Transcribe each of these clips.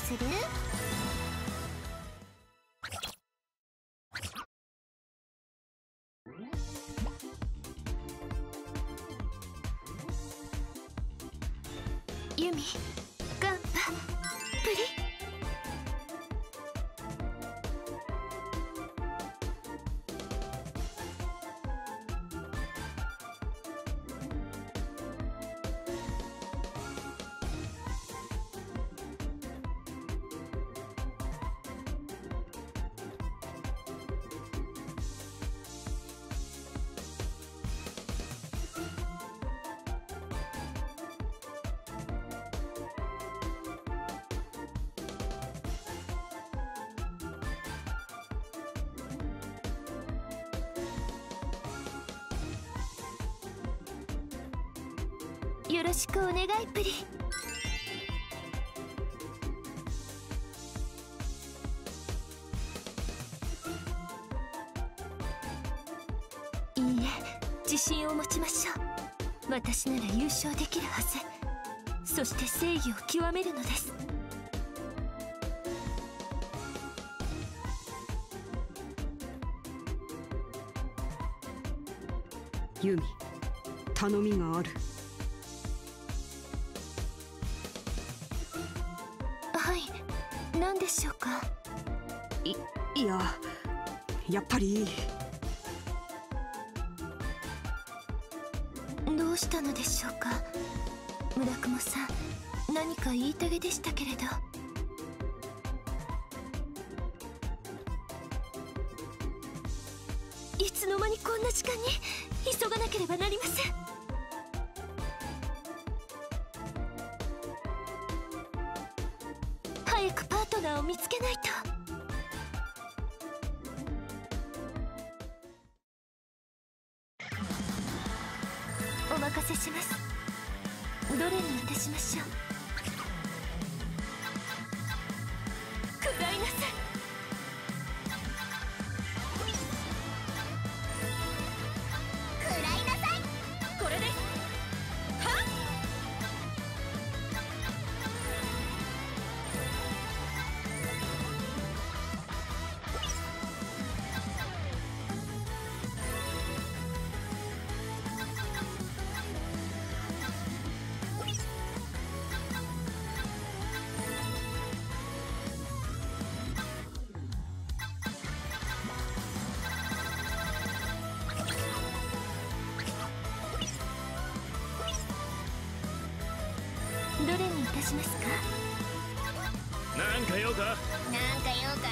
する？ユミよろしくお願いプリいいえ自信を持ちましょう。私なら優勝できるはず。そして正義を極めるのです。ユミ頼みがある。しょうか？いいややっぱりどうしたのでしょうか？村雲さん何か言いたげでしたけれど。いつの間にこんな時間に？急がなければなりません見つけないと。お任せします。どれにいたしましょう。どれにいたしますか？なんか用か？なんか用か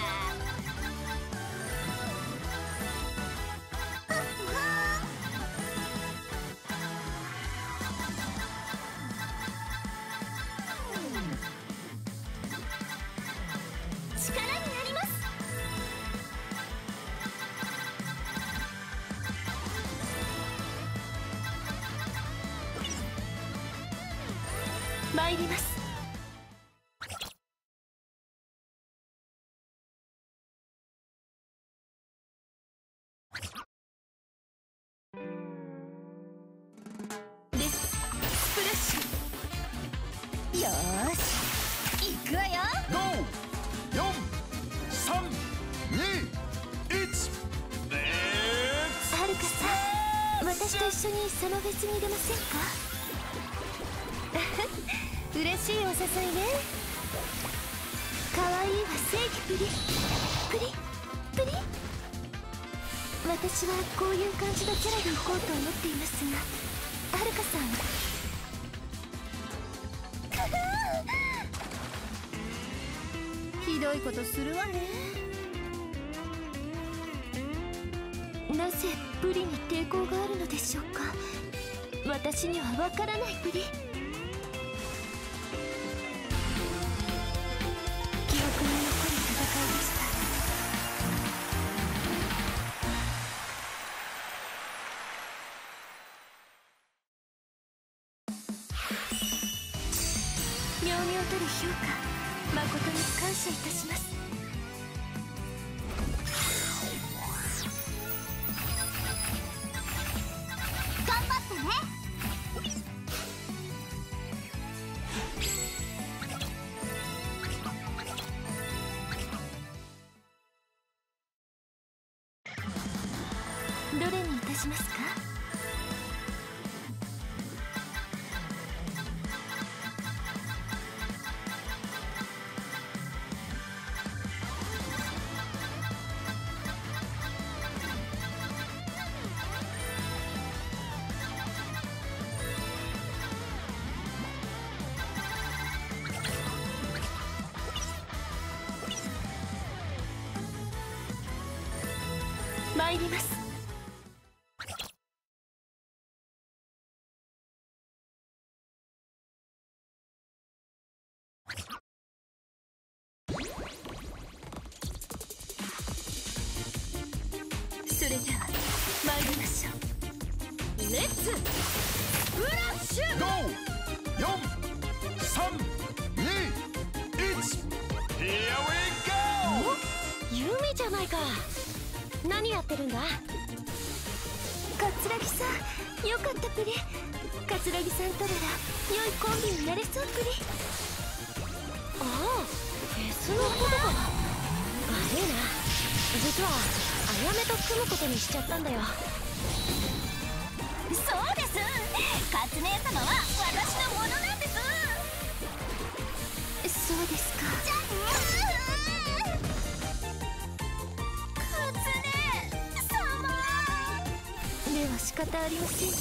るかさん私と一緒にそのフェスに出ませんか？嬉しいお誘いね。可愛いわ正義プリ。プリ？プリ？私はこういう感じのキャラで行こうと思っていますがはるかさんは？ひどいことするわね。なぜプリに抵抗があるのでしょうか？私にはわからないプリ。謝いたします。頑張ってね。どれにいたしますか？参ります。それでは参りましょう。レッツフラッシュ！5 4 3 2 1 Here we go! ユミじゃないか何やってるんだ？桂木さんよかったプリ。桂木さんとなら良いコンビになれそうプリ。ああフェスのことか悪いな。実はあやめと組むことにしちゃったんだよ。そうです。勝姉様は私のものなん方ありませんね。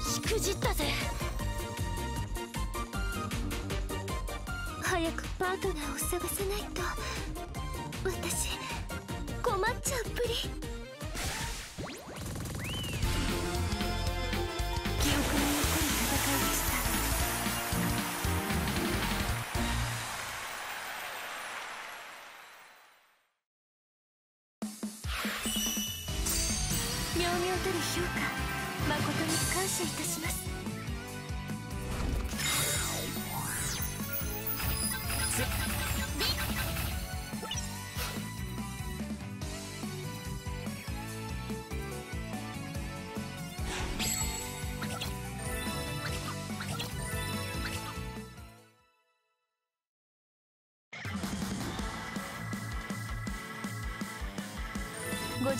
しくじったぜ。早くパートナーを探さないと。私困っちゃうプリ記憶に残る戦いでした。妙々たる評価誠に感謝いたします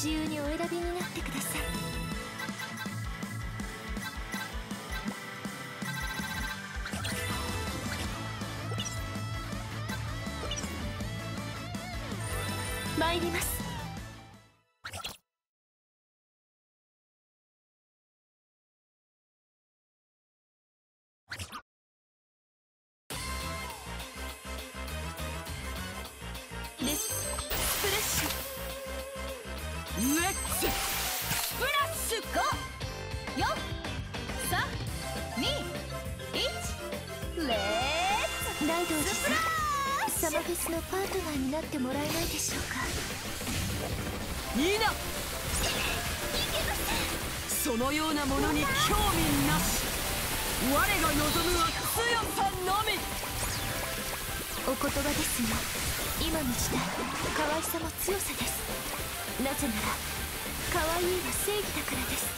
自由にお選びになってください。参ります。サマフェスのパートナーになってもらえないでしょうか？いいなそのようなものに興味なし。我が望むは強さのみ。お言葉ですが今の時代可愛さも強さです。なぜなら可愛いは正義だからです。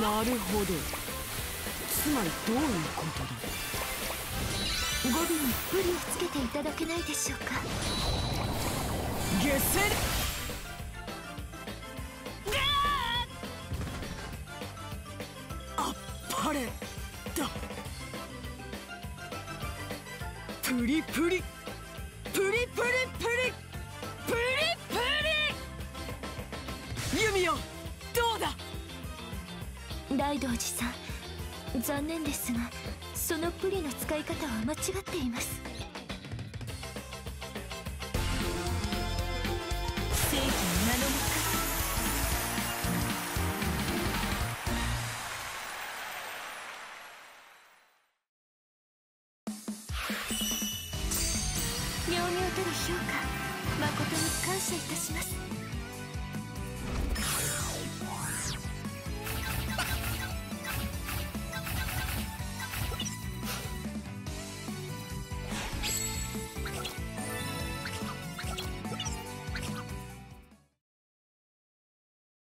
なるほど。つまりどういうことだ？語尾にプリをつけていただけないでしょうか。ゲセルあっぱれだ。プリプリ。プリプリプリ。プリプリ。ユミよどうだ？ライドおじさん残念ですがそのプリの使い方は間違っています。正義の名のもと妙々たる評価誠に感謝いたします。